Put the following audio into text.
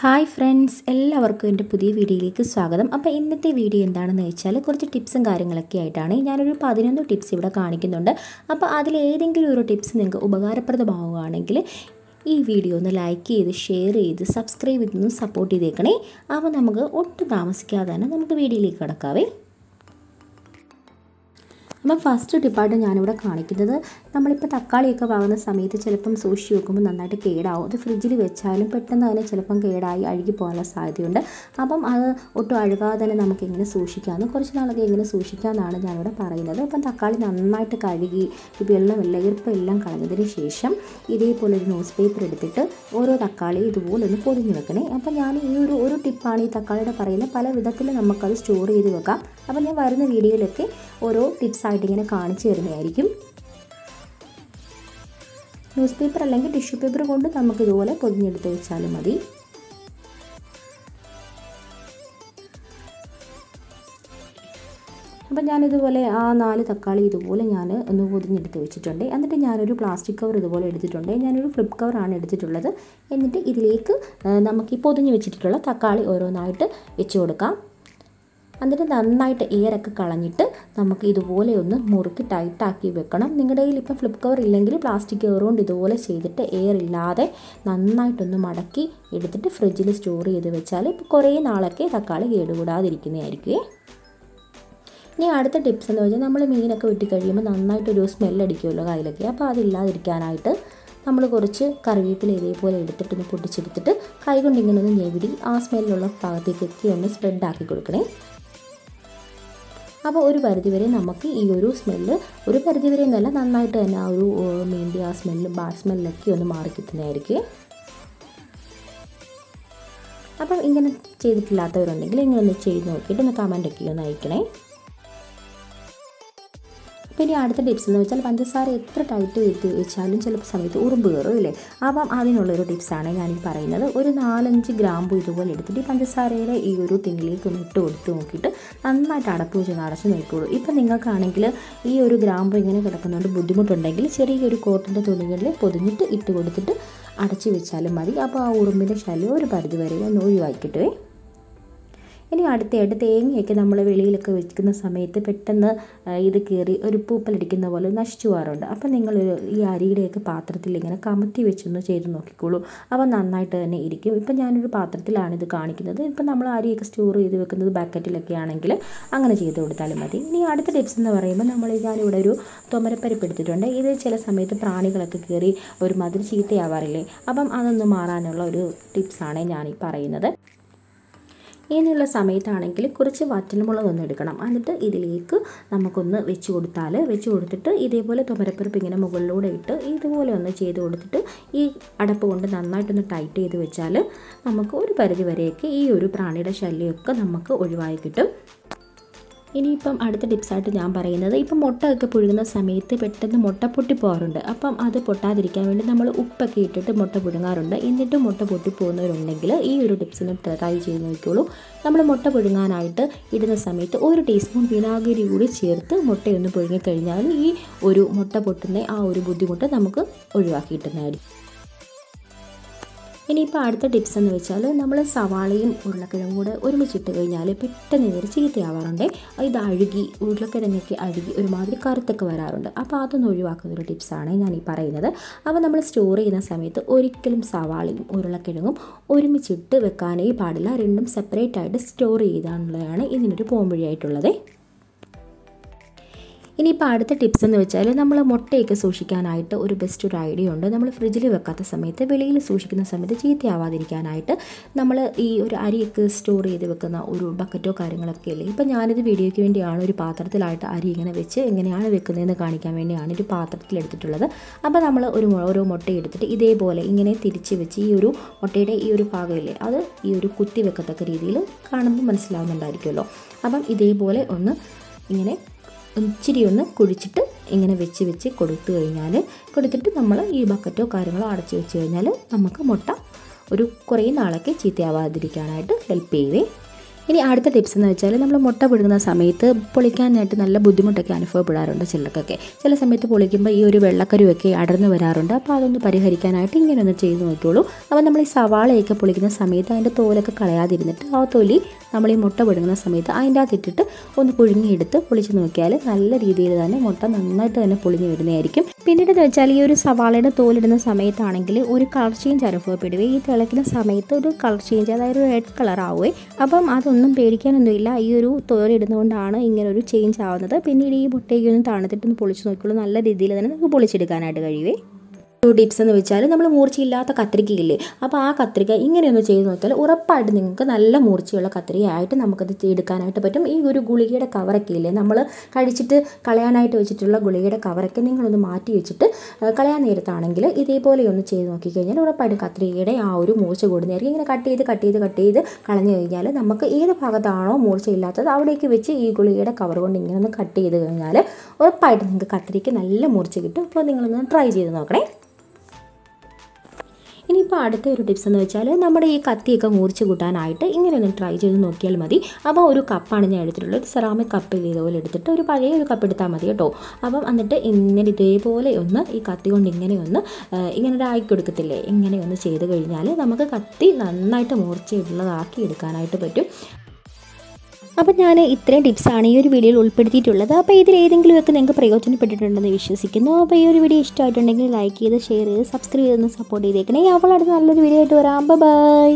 Hi friends എല്ലാവർക്കും എന്റെ പുതിയ വീഡിയോയിലേക്ക് സ്വാഗതം. അപ്പോൾ ഇന്നത്തെ വീഡിയോ എന്താണെന്ന് വെച്ചാൽ കുറച്ച് ടിപ്സും കാര്യങ്ങളൊക്കെ ആയിട്ടാണ് ഞാനൊരു പതിനൊന്ന് ടിപ്സ് ഇവിടെ കാണിക്കുന്നുണ്ട്. അപ്പോൾ അതിൽ ഏതെങ്കിലും ഒരു ടിപ്സ് നിങ്ങൾക്ക് ഉപകാരപ്രദമാവുകയാണെങ്കിൽ ഈ വീഡിയോ ഒന്ന് ലൈക്ക് ചെയ്ത് ഷെയർ ചെയ്ത് സബ്സ്ക്രൈബ് ചെയ്തൊന്ന് സപ്പോർട്ട് ചെയ്തേക്കണേ. അപ്പോൾ നമുക്ക് ഒട്ടും താമസിക്കാതെ തന്നെ നമുക്ക് വീഡിയോയിലേക്ക് കിടക്കാവേ. അപ്പം ഫസ്റ്റ് ടിപ്പായിട്ട് ഞാനിവിടെ കാണിക്കുന്നത് നമ്മളിപ്പോൾ തക്കാളിയൊക്കെ വാങ്ങുന്ന സമയത്ത് ചിലപ്പം സൂക്ഷിച്ച് വെക്കുമ്പോൾ നന്നായിട്ട് കേടാവും. അത് ഫ്രിഡ്ജിൽ വെച്ചാലും പെട്ടെന്ന് തന്നെ ചിലപ്പം കേടായി അഴുകി പോകാനുള്ള സാധ്യതയുണ്ട്. അപ്പം അത് ഒട്ടും അഴുകാതെ തന്നെ നമുക്ക് എങ്ങനെ സൂക്ഷിക്കാമെന്ന് കുറച്ച് നാളൊക്കെ എങ്ങനെ സൂക്ഷിക്കാമെന്നാണ് ഞാനിവിടെ പറയുന്നത്. അപ്പം തക്കാളി നന്നായിട്ട് കഴുകി വെള്ളമെല്ലാം ഈർപ്പെല്ലാം കളഞ്ഞതിന് ശേഷം ഇതേപോലെ ഒരു ന്യൂസ് പേപ്പർ എടുത്തിട്ട് ഓരോ തക്കാളി ഇതുപോലെ ഒന്ന് പൊതിഞ്ഞ് വെക്കണേ. അപ്പം ഞാൻ ഈ ഒരു ഒരു ടിപ്പാണ് ഈ തക്കാളിയുടെ പറയുന്നത്. പല വിധത്തിൽ നമുക്കത് സ്റ്റോർ ചെയ്ത് വെക്കാം. അപ്പം ഞാൻ വരുന്ന വീഡിയോയിലൊക്കെ ഓരോ ടിപ്സായിട്ട് ഇങ്ങനെ കാണിച്ചു തരുന്നതായിരിക്കും. ന്യൂസ് പേപ്പർ അല്ലെങ്കിൽ ടിഷ്യൂ പേപ്പർ കൊണ്ട് നമുക്ക് ഇതുപോലെ പൊതിഞ്ഞെടുത്ത് വെച്ചാലും മതി. അപ്പം ഞാനിതുപോലെ ആ നാല് തക്കാളി ഇതുപോലെ ഞാൻ ഒന്ന് പൊതിഞ്ഞെടുത്ത് വെച്ചിട്ടുണ്ട്. എന്നിട്ട് ഞാനൊരു പ്ലാസ്റ്റിക് കവർ ഇതുപോലെ എടുത്തിട്ടുണ്ട്. ഞാനൊരു ഫ്ലിപ്പ് കവറാണ് എടുത്തിട്ടുള്ളത്. എന്നിട്ട് ഇതിലേക്ക് നമുക്ക് ഈ പൊതിഞ്ഞ് വെച്ചിട്ടുള്ള തക്കാളി ഓരോന്നായിട്ട് വെച്ച് കൊടുക്കാം. എന്നിട്ട് നന്നായിട്ട് എയറൊക്കെ കളഞ്ഞിട്ട് നമുക്ക് ഇതുപോലെ ഒന്ന് മുറുക്കി ടൈറ്റാക്കി വെക്കണം. നിങ്ങളുടെ കയ്യിൽ ഇപ്പം ഫ്ലിപ്പ് കവർ ഇല്ലെങ്കിൽ പ്ലാസ്റ്റിക് കവർ കൊണ്ട് ഇതുപോലെ ചെയ്തിട്ട് എയർ ഇല്ലാതെ നന്നായിട്ടൊന്ന് മടക്കി എടുത്തിട്ട് ഫ്രിഡ്ജിൽ സ്റ്റോർ ചെയ്ത് വെച്ചാൽ ഇപ്പോൾ കുറേ നാളൊക്കെ തക്കാളി കേടുകൂടാതിരിക്കുന്നതായിരിക്കും. ഇനി അടുത്ത ടിപ്സ് എന്ന് വെച്ചാൽ നമ്മൾ മീനൊക്കെ വെട്ടി കഴിയുമ്പോൾ നന്നായിട്ടൊരു സ്മെല്ലടിക്കുമല്ലോ കയ്യിലൊക്കെ. അപ്പോൾ അതില്ലാതിരിക്കാനായിട്ട് നമ്മൾ കുറച്ച് കറിവേപ്പില ഇതേപോലെ എടുത്തിട്ടൊന്ന് പൊട്ടിച്ചെടുത്തിട്ട് കൈ കൊണ്ട് ഇങ്ങനെ ഒന്ന് ഞെവിടി ആ സ്മെല്ലുള്ള ഭാഗത്തേക്കൊക്കെ ഒന്ന് സ്പ്രെഡ് ആക്കി കൊടുക്കണേ. അപ്പോൾ ഒരു പരിധിവരെ നമുക്ക് ഈ ഒരു സ്മെല്ല് ഒരു പരിധിവരെ എന്നല്ല നന്നായിട്ട് തന്നെ ആ ഒരു മീന്റെ ആ സ്മെല്ല് ബാഡ് സ്മെല്ലൊക്കെ ഒന്ന് മാറിക്കിട്ടുന്നതായിരിക്കും അപ്പം ഇങ്ങനെ ചെയ്തിട്ടില്ലാത്തവരുണ്ടെങ്കിൽ ഇങ്ങനെ ഒന്ന് ചെയ്ത് നോക്കിയിട്ട് ഒന്ന് കമന്റൊക്കെ ഒന്ന് അയക്കണേ. പിന്നെ അടുത്ത ടിപ്സ് എന്ന് വെച്ചാൽ പഞ്ചസാര എത്ര ടൈറ്റ് വരുത്തി വെച്ചാലും ചിലപ്പോൾ സമയത്ത് ഉറുമ്പ് കയറും ഇല്ലേ അപ്പം അതിനുള്ളൊരു ടിപ്സാണ് ഞാൻ ഈ പറയുന്നത്. ഒരു നാലഞ്ച് ഗ്രാമ്പു ഇതുപോലെ എടുത്തിട്ട് ഈ പഞ്ചസാരയുടെ ഈ ഒരു തിന്നിലേക്ക് ഒന്ന് ഇട്ട് കൊടുത്ത് നോക്കിയിട്ട് നന്നായിട്ട് അടപ്പ് വെച്ച് നടച്ച് നോക്കിക്കോളൂ. ഇപ്പം നിങ്ങൾക്കാണെങ്കിൽ ഈ ഒരു ഗ്രാമ്പു ഇങ്ങനെ കിടക്കുന്നതുകൊണ്ട് ബുദ്ധിമുട്ടുണ്ടെങ്കിൽ ചെറിയൊരു കോട്ടന്റെ തുണികളിൽ പൊതിഞ്ഞിട്ട് ഇട്ട് കൊടുത്തിട്ട് അടച്ചു വെച്ചാലും മതി. അപ്പോൾ ആ ഉറുമ്പിന്റെ ശല്യം ഒരു പരിധി വരെ ഒന്ന് ഒഴിവാക്കിയിട്ടുവേ ഇനി അടുത്തായിട്ട് തേങ്ങയൊക്കെ നമ്മൾ വെളിയിലൊക്കെ വെക്കുന്ന സമയത്ത് പെട്ടെന്ന് ഇത് കയറി ഒരു പൂപ്പലടിക്കുന്ന പോലെ നശിച്ചു പോകാറുണ്ട് അപ്പം നിങ്ങൾ ഈ അരിയുടെയൊക്കെ പാത്രത്തിൽ ഇങ്ങനെ കമത്തി വെച്ചൊന്ന് ചെയ്ത് നോക്കിക്കോളൂ. അപ്പോൾ നന്നായിട്ട് തന്നെ ഇരിക്കും. ഇപ്പം ഞാനൊരു പാത്രത്തിലാണ് ഇത് കാണിക്കുന്നത്. ഇപ്പം നമ്മൾ അരിയൊക്കെ സ്റ്റോർ ചെയ്ത് വെക്കുന്നത് ബാക്കറ്റിലൊക്കെ ആണെങ്കിൽ അങ്ങനെ ചെയ്ത് കൊടുത്താലും മതി. ഇനി അടുത്ത ടിപ്സ് എന്ന് പറയുമ്പോൾ നമ്മൾ ഞാനിവിടെ ഒരു തുമരപ്പരിപ്പ് എടുത്തിട്ടുണ്ട്. ഇത് ചില സമയത്ത് പ്രാണികളൊക്കെ കയറി ഒരു മതിൽ ചീത്തയാവാറില്ലേ? അപ്പം അതൊന്ന് മാറാനുള്ള ഒരു ടിപ്സാണ് ഞാൻ ഈ പറയുന്നത്. ഇനിയുള്ള സമയത്താണെങ്കിൽ കുറച്ച് വറ്റൽമുളക് ഒന്ന് എടുക്കണം. എന്നിട്ട് ഇതിലേക്ക് നമുക്കൊന്ന് വെച്ച് കൊടുത്താൽ വെച്ച് കൊടുത്തിട്ട് ഇതേപോലെ തുമരപ്പരിപ്പ് ഇങ്ങനെ മുകളിലൂടെ ഇട്ട് ഇതുപോലെ ഒന്ന് ചെയ്ത് കൊടുത്തിട്ട് ഈ അടപ്പ് കൊണ്ട് നന്നായിട്ടൊന്ന് ടൈറ്റ് ചെയ്ത് വെച്ചാൽ നമുക്ക് ഒരു പരിധി വരെയൊക്കെ ഈ ഒരു പ്രാണിയുടെ ശല്യമൊക്കെ നമുക്ക് ഒഴിവായി കിട്ടും. ഇനിയിപ്പം അടുത്ത ടിപ്സായിട്ട് ഞാൻ പറയുന്നത് ഇപ്പം മുട്ടയൊക്കെ പുഴുങ്ങുന്ന സമയത്ത് പെട്ടെന്ന് മുട്ട പൊട്ടി പോകാറുണ്ട്. അപ്പം അത് പൊട്ടാതിരിക്കാൻ വേണ്ടി നമ്മൾ ഉപ്പൊക്കെ ഇട്ടിട്ട് മുട്ട പുഴുങ്ങാറുണ്ട്. എന്നിട്ടും മുട്ട പൊട്ടി പോകുന്നവരുണ്ടെങ്കിൽ ഈ ഒരു ടിപ്സ് ഒന്ന് ട്രൈ ചെയ്ത് നോക്കിയുള്ളൂ നമ്മൾ മുട്ട പുഴുങ്ങാനായിട്ട് ഇടുന്ന സമയത്ത് ഒരു ടീസ്പൂൺ വിനാഗിരി കൂടി ചേർത്ത് മുട്ടയൊന്ന് പുഴുങ്ങിക്കഴിഞ്ഞാൽ ഈ ഒരു മുട്ട പൊട്ടുന്ന ആ ഒരു ബുദ്ധിമുട്ട് നമുക്ക് ഒഴിവാക്കി കിട്ടുന്നതായിരിക്കും ഇനിയിപ്പോൾ അടുത്ത ടിപ്സ് എന്ന് വെച്ചാൽ നമ്മൾ സവാളയും ഉരുളക്കിഴങ്ങും കൂടെ ഒരുമിച്ചിട്ട് കഴിഞ്ഞാൽ പെട്ടെന്ന് ഇവർ ചീത്തയാവാറുണ്ട്. ഇത് അഴുകി ഉരുളക്കിഴങ്ങൊക്കെ അഴുകി ഒരുമാതിരി കറുത്തൊക്കെ വരാറുണ്ട്. അപ്പോൾ അതൊന്നും ഒഴിവാക്കുന്ന ഒരു ടിപ്സാണ് ഞാൻ ഈ പറയുന്നത്. അപ്പോൾ നമ്മൾ സ്റ്റോർ ചെയ്യുന്ന സമയത്ത് ഒരിക്കലും സവാളയും ഉരുളക്കിഴങ്ങും ഒരുമിച്ചിട്ട് വെക്കാനേ പാടില്ല. രണ്ടും സെപ്പറേറ്റ് ആയിട്ട് സ്റ്റോർ ചെയ്താണുള്ളതാണ് ഇതിനൊരു പോംവഴിയായിട്ടുള്ളത്. ഇനിയിപ്പോൾ അടുത്ത ടിപ്സ് എന്ന് വെച്ചാൽ നമ്മൾ മുട്ടയൊക്കെ സൂക്ഷിക്കാനായിട്ട് ഒരു ബെസ്റ്റ് ഒരു ഐഡിയ ഉണ്ട്. നമ്മൾ ഫ്രിഡ്ജിൽ വെക്കാത്ത സമയത്ത് വെളിയിൽ സൂക്ഷിക്കുന്ന സമയത്ത് ചീത്തയാവാതിരിക്കാനായിട്ട് നമ്മൾ ഈ ഒരു അരിയൊക്കെ സ്റ്റോർ ചെയ്ത് വെക്കുന്ന ഒരു ബക്കറ്റോ കാര്യങ്ങളൊക്കെ അല്ലേ ഇപ്പം ഞാനിത് വീഡിയോയ്ക്ക് വേണ്ടിയാണ് ഒരു പാത്രത്തിലായിട്ട് അരി ഇങ്ങനെ വെച്ച് എങ്ങനെയാണ് വെക്കുന്നതെന്ന് കാണിക്കാൻ വേണ്ടിയാണ് ഒരു പാത്രത്തിൽ എടുത്തിട്ടുള്ളത്. അപ്പോൾ നമ്മൾ ഒരു ഓരോ മുട്ട എടുത്തിട്ട് ഇതേപോലെ ഇങ്ങനെ തിരിച്ച് വെച്ച് ഈ ഒരു മുട്ടയുടെ ഈ ഒരു ഭാഗമില്ലേ അത് ഈ ഒരു കുത്തി വെക്കത്തക്ക രീതിയിൽ കാണുമ്പോൾ മനസ്സിലാവുന്നുണ്ടായിരിക്കുമല്ലോ. അപ്പം ഇതേപോലെ ഒന്ന് ഇങ്ങനെ ഇച്ചിരി ഒന്ന് കുഴിച്ചിട്ട് ഇങ്ങനെ വെച്ച് വെച്ച് കൊടുത്തു കഴിഞ്ഞാൽ കൊടുത്തിട്ട് നമ്മൾ ഈ ബക്കറ്റോ കാര്യങ്ങളോ അടച്ചു വെച്ച് കഴിഞ്ഞാൽ നമുക്ക് മുട്ട ഒരു കുറേ നാളൊക്കെ ചീത്തയാവാതിരിക്കാനായിട്ട് ഹെൽപ്പ് ചെയ്യുവേ. ഇനി അടുത്ത ടിപ്സ് എന്ന് വെച്ചാൽ നമ്മൾ മുട്ട പിടുങ്ങുന്ന സമയത്ത് പൊളിക്കാനായിട്ട് നല്ല ബുദ്ധിമുട്ടൊക്കെ അനുഭവപ്പെടാറുണ്ട് ചിലർക്കൊക്കെ. ചില സമയത്ത് പൊളിക്കുമ്പോൾ ഈ ഒരു വെള്ളക്കരുവൊക്കെ അടർന്നു വരാറുണ്ട്. അപ്പോൾ അതൊന്ന് പരിഹരിക്കാനായിട്ട് ഇങ്ങനെ ഒന്ന് ചെയ്ത് നോക്കിയോളൂ അപ്പോൾ നമ്മൾ ഈ സവാളയൊക്കെ പൊളിക്കുന്ന സമയത്ത് അതിന്റെ തോലൊക്കെ കളയാതിരുന്നിട്ട് ആ തൊലി നമ്മൾ ഈ മുട്ട പിടുങ്ങുന്ന സമയത്ത് അതിന്റെ അകത്തിട്ടിട്ട് ഒന്ന് പുഴുങ്ങിയെടുത്ത് പൊളിച്ച് നോക്കിയാൽ നല്ല രീതിയിൽ തന്നെ മുട്ട നന്നായിട്ട് തന്നെ പൊളിഞ്ഞ് വരുന്നതായിരിക്കും. പിന്നീട് എന്ന് വെച്ചാൽ ഈ ഒരു സവാളയുടെ തോലിടുന്ന സമയത്താണെങ്കിൽ ഒരു കളർ ചേഞ്ച് അനുഭവപ്പെടുകയും ഈ തിളക്കുന്ന സമയത്ത് ഒരു കളർ ചേഞ്ച് അതായത് ഒരു റെഡ് കളർ ആവുകയും അപ്പം അതൊന്നും പേടിക്കാനൊന്നുമില്ല. ഈ ഒരു തോലിടുന്നതുകൊണ്ടാണ് ഇങ്ങനെ ഒരു ചേഞ്ച് ആവുന്നത്. പിന്നീട് ഈ മുട്ടയ്ക്ക് ഒന്ന് തണുത്തിട്ടൊന്ന് പൊളിച്ച് നോക്കിയുള്ളൂ നല്ല രീതിയിൽ തന്നെ നമുക്ക് പൊളിച്ചെടുക്കാനായിട്ട് കഴിയുമേ ഒരു ടിപ്സ് എന്ന് വെച്ചാൽ നമ്മൾ മൂർച്ചയില്ലാത്ത കത്രികയില്ലേ? അപ്പോൾ ആ കത്രിക ഇങ്ങനെയൊന്ന് ചെയ്ത് നോക്കിയാൽ ഉറപ്പായിട്ട് നിങ്ങൾക്ക് നല്ല മൂർച്ചയുള്ള കത്രികയായിട്ട് നമുക്കത് എടുക്കാനായിട്ട് പറ്റും. ഈ ഒരു ഗുളികയുടെ കവറൊക്കെ ഇല്ലേ? നമ്മൾ കഴിച്ചിട്ട് കളയാനായിട്ട് വെച്ചിട്ടുള്ള ഗുളികയുടെ കവറൊക്കെ നിങ്ങളൊന്ന് മാറ്റി വെച്ചിട്ട് കളയാൻ നേരത്താണെങ്കിൽ ഇതേപോലെ ഒന്ന് ചെയ്ത് നോക്കിക്കഴിഞ്ഞാൽ ഉറപ്പായിട്ട് കത്രികയുടെ ആ ഒരു മൂർച്ച കൂടുന്നതായിരിക്കും. ഇങ്ങനെ കട്ട് ചെയ്ത് കട്ട് ചെയ്ത് കട്ട് ചെയ്ത് കളഞ്ഞു കഴിഞ്ഞാൽ നമുക്ക് ഏത് ഭാഗത്താണോ മൂർച്ചയില്ലാത്തത് അവിടേക്ക് വെച്ച് ഈ ഗുളികയുടെ കവർ കൊണ്ട് ഇങ്ങനെ ഒന്ന് കട്ട് ചെയ്ത് കഴിഞ്ഞാൽ ഉറപ്പായിട്ട് നിങ്ങൾക്ക് കത്രിക്ക് നല്ല മൂർച്ച കിട്ടും. അപ്പോൾ നിങ്ങളൊന്ന് ട്രൈ ചെയ്ത് നോക്കണേ. ഇനിയിപ്പോൾ അടുത്ത ഒരു ടിപ്സ് എന്ന് വെച്ചാൽ നമ്മുടെ ഈ കത്തിയൊക്കെ മൂർച്ച് കൂട്ടാനായിട്ട് ഇങ്ങനെ ഒന്ന് ട്രൈ ചെയ്ത് നോക്കിയാൽ മതി. അപ്പോൾ ഒരു കപ്പാണ് ഞാൻ എടുത്തിട്ടുള്ളത്. സെറാമിക് കപ്പ് ഇതുപോലെ എടുത്തിട്ട് ഒരു പഴയ ഒരു കപ്പ് എടുത്താൽ മതി കേട്ടോ. അപ്പം എന്നിട്ട് ഇങ്ങനെ ഇതേപോലെ ഒന്ന് ഈ കത്തി കൊണ്ട് ഇങ്ങനെ ഒന്ന് ഇങ്ങനെ ഒരാക്കി കൊടുക്കത്തില്ലേ? ഇങ്ങനെ ഒന്ന് ചെയ്ത് കഴിഞ്ഞാൽ നമുക്ക് കത്തി നന്നായിട്ട് മൂർച്ചയുള്ളതാക്കി എടുക്കാനായിട്ട് പറ്റും. അപ്പം ഞാൻ ഇത്രയും ടിപ്സാണ് ഈ ഒരു വീഡിയോയിൽ ഉൾപ്പെടുത്തിയിട്ടുള്ളത്. അപ്പോൾ ഇതിൽ ഏതെങ്കിലുമൊക്കെ നിങ്ങൾക്ക് പ്രയോജനപ്പെട്ടിട്ടുണ്ടെന്ന് വിശ്വസിക്കുന്നു. അപ്പോൾ ഈ ഒരു വീഡിയോ ഇഷ്ടമായിട്ടുണ്ടെങ്കിൽ ലൈക്ക് ചെയ്ത് ഷെയർ ചെയ്ത് സബ്സ്ക്രൈബ് ചെയ്തൊന്ന് സപ്പോർട്ട് ചെയ്തേക്കണേ. അവളടുത്ത് നല്ലൊരു വീഡിയോ ആയിട്ട് വരാം. ബൈ